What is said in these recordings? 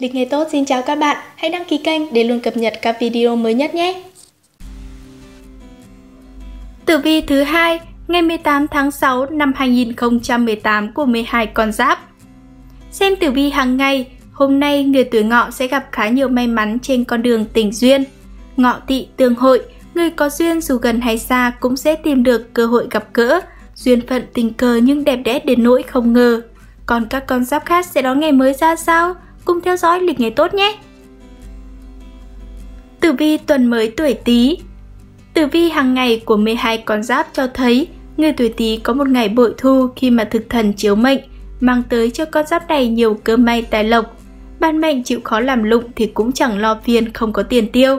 Lịch nghề tốt xin chào các bạn, hãy đăng ký kênh để luôn cập nhật các video mới nhất nhé. Tử vi thứ hai, ngày 18 tháng 6 năm 2018 của 12 con giáp. Xem tử vi hàng ngày, hôm nay người tuổi ngọ sẽ gặp khá nhiều may mắn trên con đường tình duyên. Ngọ tỵ tương hội, người có duyên dù gần hay xa cũng sẽ tìm được cơ hội gặp gỡ, duyên phận tình cờ nhưng đẹp đẽ đến nỗi không ngờ. Còn các con giáp khác sẽ đón ngày mới ra sao? Cùng theo dõi lịch ngày tốt nhé! Tử vi tuần mới tuổi Tý Tử vi hàng ngày của 12 con giáp cho thấy người tuổi Tý có một ngày bội thu khi mà thực thần chiếu mệnh, mang tới cho con giáp này nhiều cơ may tài lộc. Ban mệnh chịu khó làm lụng thì cũng chẳng lo phiền không có tiền tiêu.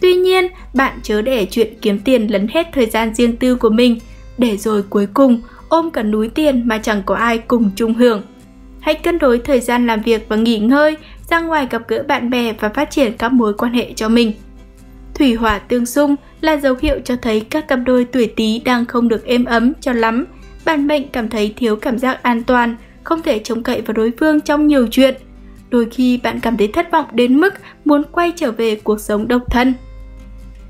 Tuy nhiên, bạn chớ để chuyện kiếm tiền lấn hết thời gian riêng tư của mình, để rồi cuối cùng ôm cả núi tiền mà chẳng có ai cùng chung hưởng. Hãy cân đối thời gian làm việc và nghỉ ngơi, ra ngoài gặp gỡ bạn bè và phát triển các mối quan hệ cho mình. Thủy hỏa tương xung là dấu hiệu cho thấy các cặp đôi tuổi Tý đang không được êm ấm cho lắm. Bản mệnh cảm thấy thiếu cảm giác an toàn, không thể trông cậy vào đối phương trong nhiều chuyện. Đôi khi bạn cảm thấy thất vọng đến mức muốn quay trở về cuộc sống độc thân.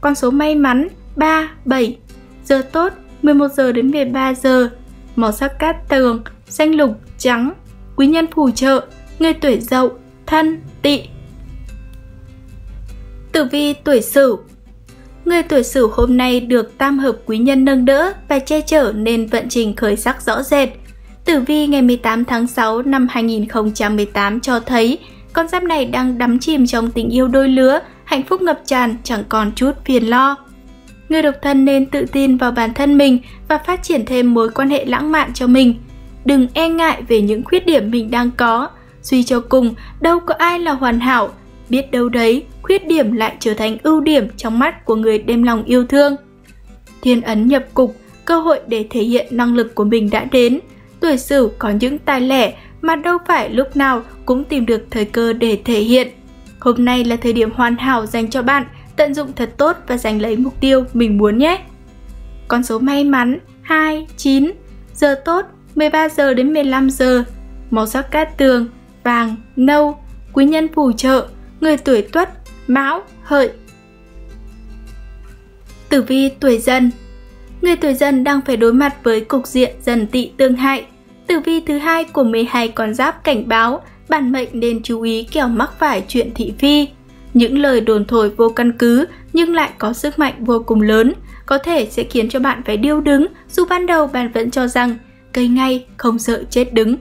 Con số may mắn 3, 7 Giờ tốt 11 giờ đến 13 giờ Màu sắc cát tường, xanh lục, trắng Quý nhân phù trợ, người tuổi dậu, thân, tỵ Tử vi tuổi sửu Người tuổi sửu hôm nay được tam hợp quý nhân nâng đỡ và che chở nên vận trình khởi sắc rõ rệt. Tử vi ngày 18 tháng 6 năm 2018 cho thấy con giáp này đang đắm chìm trong tình yêu đôi lứa, hạnh phúc ngập tràn, chẳng còn chút phiền lo. Người độc thân nên tự tin vào bản thân mình và phát triển thêm mối quan hệ lãng mạn cho mình. Đừng e ngại về những khuyết điểm mình đang có. Suy cho cùng, đâu có ai là hoàn hảo. Biết đâu đấy, khuyết điểm lại trở thành ưu điểm trong mắt của người đem lòng yêu thương. Thiên ấn nhập cục, cơ hội để thể hiện năng lực của mình đã đến. Tuổi sửu có những tài lẻ mà đâu phải lúc nào cũng tìm được thời cơ để thể hiện. Hôm nay là thời điểm hoàn hảo dành cho bạn, tận dụng thật tốt và giành lấy mục tiêu mình muốn nhé. Con số may mắn 2, 9, giờ tốt 13 giờ đến 15 giờ, màu sắc cát tường, vàng, nâu, quý nhân phù trợ, người tuổi tuất, mão, hợi. Tử vi tuổi dần Người tuổi dần đang phải đối mặt với cục diện dần tị tương hại. Tử vi thứ hai của 12 con giáp cảnh báo bản mệnh nên chú ý kẻo mắc phải chuyện thị phi. Những lời đồn thổi vô căn cứ nhưng lại có sức mạnh vô cùng lớn, có thể sẽ khiến cho bạn phải điêu đứng dù ban đầu bạn vẫn cho rằng cây ngay không sợ chết đứng.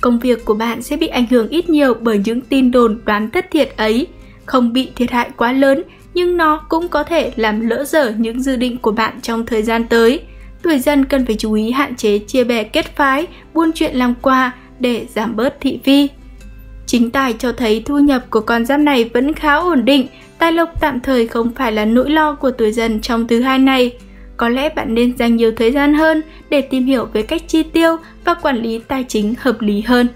Công việc của bạn sẽ bị ảnh hưởng ít nhiều bởi những tin đồn đoán thất thiệt ấy, không bị thiệt hại quá lớn nhưng nó cũng có thể làm lỡ dở những dự định của bạn trong thời gian tới. Tuổi dân cần phải chú ý hạn chế chia bè kết phái, buôn chuyện làm qua để giảm bớt thị phi. Chính tài cho thấy thu nhập của con giáp này vẫn khá ổn định, tài lộc tạm thời không phải là nỗi lo của tuổi dần trong thứ hai này. Có lẽ bạn nên dành nhiều thời gian hơn để tìm hiểu về cách chi tiêu và quản lý tài chính hợp lý hơn.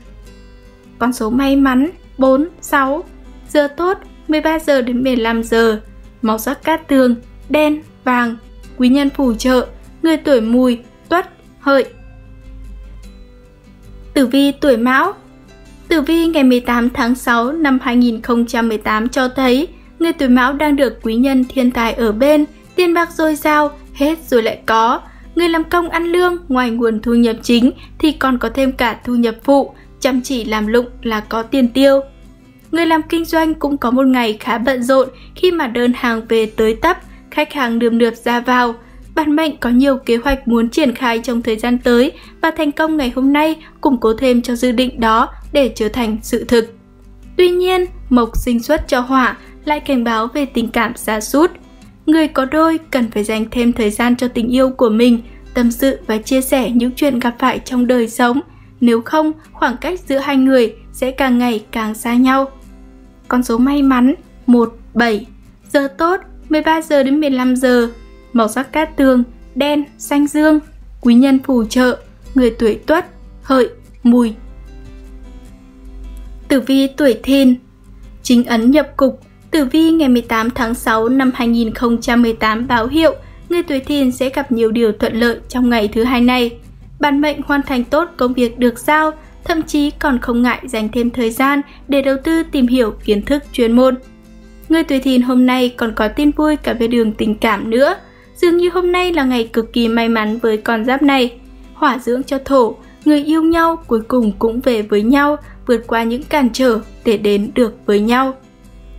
Con số may mắn 4, 6 Giờ tốt 13 giờ đến 15 giờ. Màu sắc cát tường, đen, vàng. Quý nhân phù trợ, người tuổi mùi, tuất, hợi. Tử vi tuổi mão. Tử vi ngày 18 tháng 6 năm 2018 cho thấy người tuổi mão đang được quý nhân thiên tài ở bên, tiền bạc dồi dào, hết rồi lại có. Người làm công ăn lương ngoài nguồn thu nhập chính thì còn có thêm cả thu nhập phụ, chăm chỉ làm lụng là có tiền tiêu. Người làm kinh doanh cũng có một ngày khá bận rộn khi mà đơn hàng về tới tấp, khách hàng nườm nượp ra vào, Bản mệnh có nhiều kế hoạch muốn triển khai trong thời gian tới và thành công ngày hôm nay củng cố thêm cho dự định đó để trở thành sự thực. Tuy nhiên, mộc sinh xuất cho hỏa lại cảnh báo về tình cảm xa sút Người có đôi cần phải dành thêm thời gian cho tình yêu của mình, tâm sự và chia sẻ những chuyện gặp phải trong đời sống. Nếu không, khoảng cách giữa hai người sẽ càng ngày càng xa nhau. Con số may mắn 1, 7 Giờ tốt 13 giờ đến 15 giờ màu sắc cát tường, đen, xanh dương, quý nhân phù trợ, người tuổi tuất, hợi, mùi. Tử vi tuổi thìn Chính ấn nhập cục, tử vi ngày 18 tháng 6 năm 2018 báo hiệu người tuổi thìn sẽ gặp nhiều điều thuận lợi trong ngày thứ hai này. Bản mệnh hoàn thành tốt công việc được giao, thậm chí còn không ngại dành thêm thời gian để đầu tư tìm hiểu kiến thức chuyên môn. Người tuổi thìn hôm nay còn có tin vui cả về đường tình cảm nữa. Dường như hôm nay là ngày cực kỳ may mắn với con giáp này. Hỏa dưỡng cho thổ, người yêu nhau cuối cùng cũng về với nhau, vượt qua những cản trở để đến được với nhau.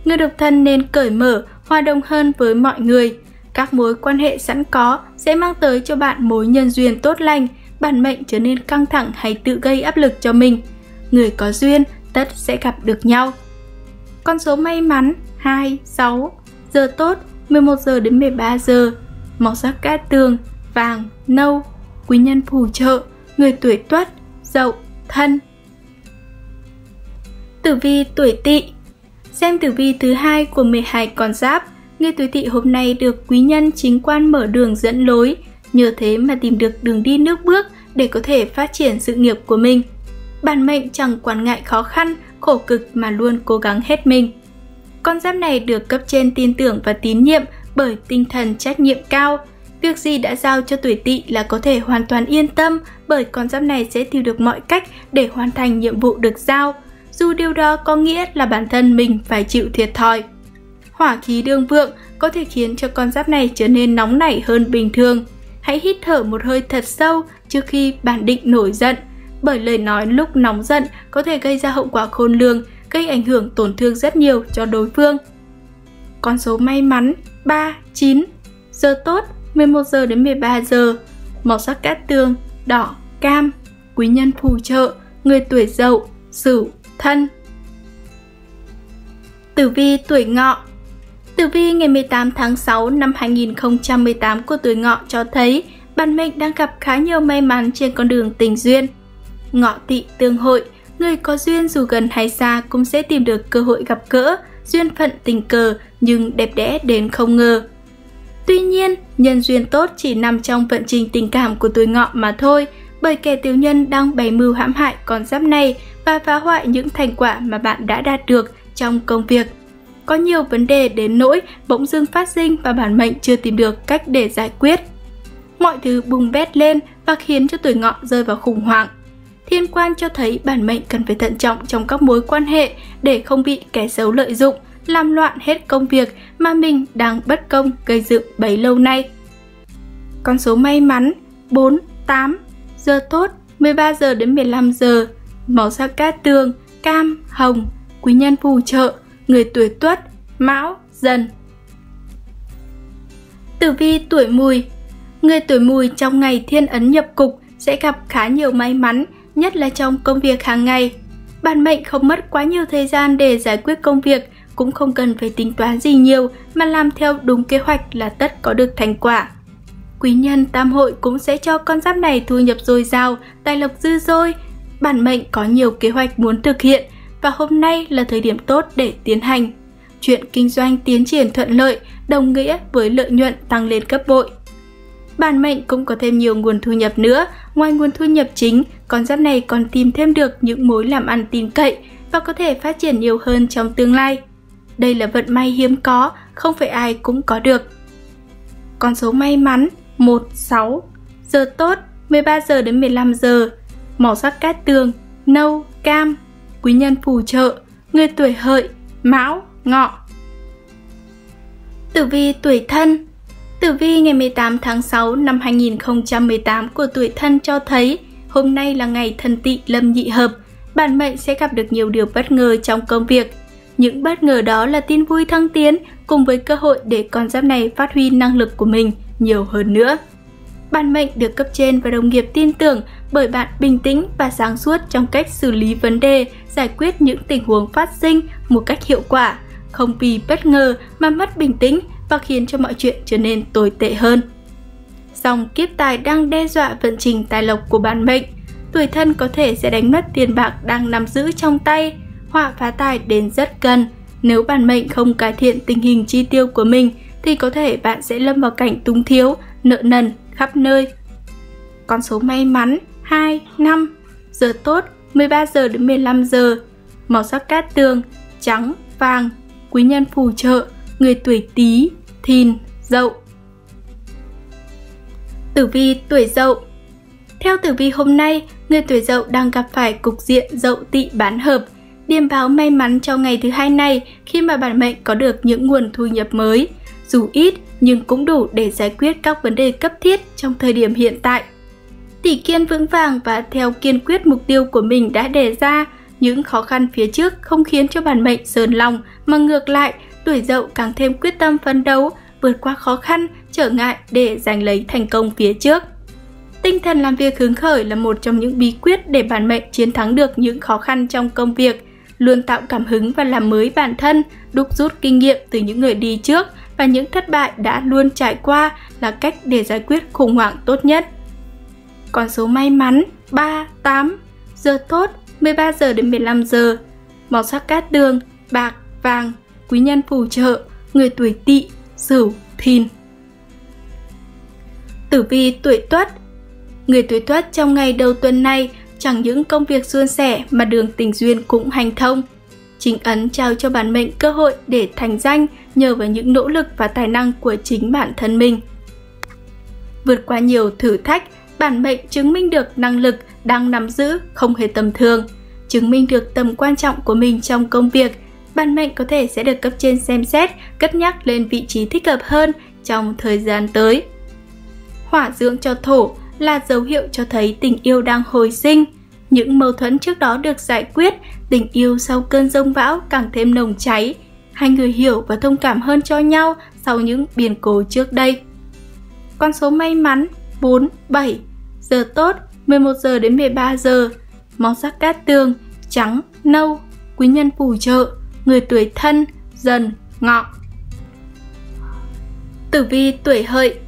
Người độc thân nên cởi mở, hòa đồng hơn với mọi người. Các mối quan hệ sẵn có sẽ mang tới cho bạn mối nhân duyên tốt lành, bản mệnh trở nên căng thẳng hay tự gây áp lực cho mình. Người có duyên tất sẽ gặp được nhau. Con số may mắn 2, 6, giờ tốt 11 giờ đến 13 giờ, màu sắc cát tường, vàng, nâu, quý nhân phù trợ, người tuổi tuất, dậu, thân. Tử vi tuổi tỵ Xem tử vi thứ hai của 12 con giáp, người tuổi tỵ hôm nay được quý nhân chính quan mở đường dẫn lối, nhờ thế mà tìm được đường đi nước bước để có thể phát triển sự nghiệp của mình. Bản mệnh chẳng quản ngại khó khăn, khổ cực mà luôn cố gắng hết mình. Con giáp này được cấp trên tin tưởng và tín nhiệm bởi tinh thần trách nhiệm cao. Việc gì đã giao cho tuổi tỵ là có thể hoàn toàn yên tâm bởi con giáp này sẽ tìm được mọi cách để hoàn thành nhiệm vụ được giao, dù điều đó có nghĩa là bản thân mình phải chịu thiệt thòi. Hỏa khí đương vượng có thể khiến cho con giáp này trở nên nóng nảy hơn bình thường. Hãy hít thở một hơi thật sâu trước khi bạn định nổi giận, bởi lời nói lúc nóng giận có thể gây ra hậu quả khôn lường, gây ảnh hưởng tổn thương rất nhiều cho đối phương. Con số may mắn 3, 9 Giờ tốt 11 giờ đến 13 giờ Màu sắc cát tường Đỏ, cam Quý nhân phù trợ Người tuổi dậu, sửu, thân Tử vi tuổi ngọ Tử vi ngày 18 tháng 6 năm 2018 của tuổi ngọ cho thấy bản mệnh đang gặp khá nhiều may mắn trên con đường tình duyên. Ngọ tỵ tương hội, người có duyên dù gần hay xa cũng sẽ tìm được cơ hội gặp gỡ, duyên phận tình cờ nhưng đẹp đẽ đến không ngờ. Tuy nhiên, nhân duyên tốt chỉ nằm trong vận trình tình cảm của tuổi ngọ mà thôi, bởi kẻ tiểu nhân đang bày mưu hãm hại con giáp này và phá hoại những thành quả mà bạn đã đạt được trong công việc. Có nhiều vấn đề đến nỗi bỗng dưng phát sinh và bản mệnh chưa tìm được cách để giải quyết. Mọi thứ bùng bét lên và khiến cho tuổi ngọ rơi vào khủng hoảng. Thiên quan cho thấy bản mệnh cần phải thận trọng trong các mối quan hệ để không bị kẻ xấu lợi dụng, làm loạn hết công việc mà mình đang bất công gây dựng bấy lâu nay. Con số may mắn 4, 8, giờ tốt 13 giờ đến 15 giờ, màu sắc cát tường, cam, hồng, quý nhân phù trợ, người tuổi tuất, mão, dần. Tử vi tuổi mùi Người tuổi mùi trong ngày thiên ấn nhập cục sẽ gặp khá nhiều may mắn nhất là trong công việc hàng ngày. Bản mệnh không mất quá nhiều thời gian để giải quyết công việc, cũng không cần phải tính toán gì nhiều mà làm theo đúng kế hoạch là tất có được thành quả. Quý nhân tam hội cũng sẽ cho con giáp này thu nhập dồi dào, tài lộc dư dôi. Bản mệnh có nhiều kế hoạch muốn thực hiện và hôm nay là thời điểm tốt để tiến hành. Chuyện kinh doanh tiến triển thuận lợi, đồng nghĩa với lợi nhuận tăng lên gấp bội. Bản mệnh cũng có thêm nhiều nguồn thu nhập nữa, ngoài nguồn thu nhập chính, con giáp này còn tìm thêm được những mối làm ăn tin cậy và có thể phát triển nhiều hơn trong tương lai. Đây là vận may hiếm có, không phải ai cũng có được. Con số may mắn 1, 6 Giờ tốt 13 giờ đến 15 giờ. Màu sắc cát tường Nâu, cam. Quý nhân phù trợ Người tuổi hợi Mão, ngọ. Tử vi tuổi thân. Tử vi ngày 18 tháng 6 năm 2018 của tuổi thân cho thấy hôm nay là ngày thân tị lâm nhị hợp, bản mệnh sẽ gặp được nhiều điều bất ngờ trong công việc. Những bất ngờ đó là tin vui thăng tiến cùng với cơ hội để con giáp này phát huy năng lực của mình nhiều hơn nữa. Bản mệnh được cấp trên và đồng nghiệp tin tưởng bởi bạn bình tĩnh và sáng suốt trong cách xử lý vấn đề, giải quyết những tình huống phát sinh một cách hiệu quả, không vì bất ngờ mà mất bình tĩnh và khiến cho mọi chuyện trở nên tồi tệ hơn. Dòng kiếp tài đang đe dọa vận trình tài lộc của bản mệnh. Tuổi thân có thể sẽ đánh mất tiền bạc đang nắm giữ trong tay, họa phá tài đến rất gần. Nếu bản mệnh không cải thiện tình hình chi tiêu của mình thì có thể bạn sẽ lâm vào cảnh túng thiếu, nợ nần khắp nơi. Con số may mắn 2, 5, giờ tốt 13 giờ đến 15 giờ, màu sắc cát tường, trắng, vàng, quý nhân phù trợ, người tuổi Tý, Thìn, Dậu. Tử vi tuổi Dậu Theo tử vi hôm nay, người tuổi dậu đang gặp phải cục diện dậu tỵ bán hợp. Điềm báo may mắn cho ngày thứ hai này khi mà bản mệnh có được những nguồn thu nhập mới. Dù ít nhưng cũng đủ để giải quyết các vấn đề cấp thiết trong thời điểm hiện tại. Tỷ kiên vững vàng và theo kiên quyết mục tiêu của mình đã đề ra, những khó khăn phía trước không khiến cho bản mệnh sờn lòng mà ngược lại tuổi dậu càng thêm quyết tâm phấn đấu, vượt qua khó khăn, trở ngại để giành lấy thành công phía trước. Tinh thần làm việc hứng khởi là một trong những bí quyết để bản mệnh chiến thắng được những khó khăn trong công việc, luôn tạo cảm hứng và làm mới bản thân, đúc rút kinh nghiệm từ những người đi trước và những thất bại đã luôn trải qua là cách để giải quyết khủng hoảng tốt nhất. Con số may mắn 3, 8, giờ tốt 13 giờ đến 15 giờ, màu sắc cát tường, bạc, vàng, quý nhân phù trợ, người tuổi tỵ, sửu, thìn. Tử vi tuổi tuất Người tuổi tuất trong ngày đầu tuần này chẳng những công việc suôn sẻ mà đường tình duyên cũng hành thông. Chính ấn trao cho bản mệnh cơ hội để thành danh nhờ vào những nỗ lực và tài năng của chính bản thân mình. Vượt qua nhiều thử thách, bản mệnh chứng minh được năng lực đang nắm giữ không hề tầm thường, chứng minh được tầm quan trọng của mình trong công việc. Bản mệnh có thể sẽ được cấp trên xem xét, cất nhắc lên vị trí thích hợp hơn trong thời gian tới. Hỏa dưỡng cho thổ là dấu hiệu cho thấy tình yêu đang hồi sinh. Những mâu thuẫn trước đó được giải quyết, tình yêu sau cơn rông bão càng thêm nồng cháy. Hai người hiểu và thông cảm hơn cho nhau sau những biến cố trước đây. Con số may mắn 4, 7 Giờ tốt 11 giờ đến 13 giờ. Màu sắc cát tường Trắng, nâu. Quý nhân phù trợ Người tuổi thân, dần, ngọ. Tử vi tuổi hợi.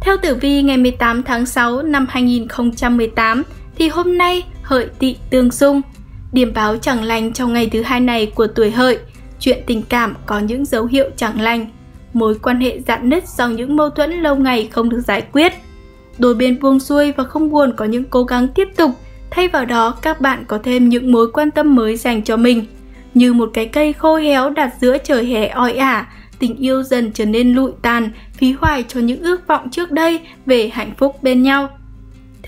Theo tử vi ngày 18 tháng 6 năm 2018 thì hôm nay hợi tỵ tương xung. Điểm báo chẳng lành trong ngày thứ hai này của tuổi hợi, chuyện tình cảm có những dấu hiệu chẳng lành mối quan hệ dạn nứt do những mâu thuẫn lâu ngày không được giải quyết. Đôi bên buông xuôi và không buồn có những cố gắng tiếp tục, thay vào đó các bạn có thêm những mối quan tâm mới dành cho mình. Như một cái cây khô héo đặt giữa trời hè oi ả, tình yêu dần trở nên lụi tàn, phí hoài cho những ước vọng trước đây về hạnh phúc bên nhau.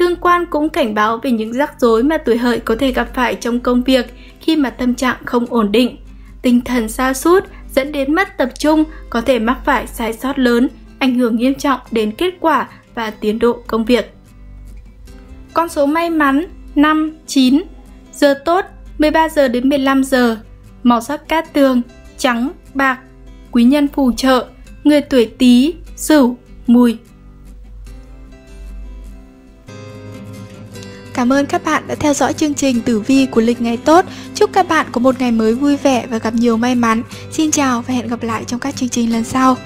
Thương quan cũng cảnh báo về những rắc rối mà tuổi hợi có thể gặp phải trong công việc khi mà tâm trạng không ổn định. Tinh thần xa sút dẫn đến mất tập trung, có thể mắc phải sai sót lớn, ảnh hưởng nghiêm trọng đến kết quả và tiến độ công việc. Con số may mắn 5, 9 Giờ tốt 13 giờ đến 15 giờ Màu sắc cát tường Trắng, bạc Quý nhân phù trợ Người tuổi Tý, Sửu, Mùi Cảm ơn các bạn đã theo dõi chương trình tử vi của lịch ngày tốt. Chúc các bạn có một ngày mới vui vẻ và gặp nhiều may mắn. Xin chào và hẹn gặp lại trong các chương trình lần sau.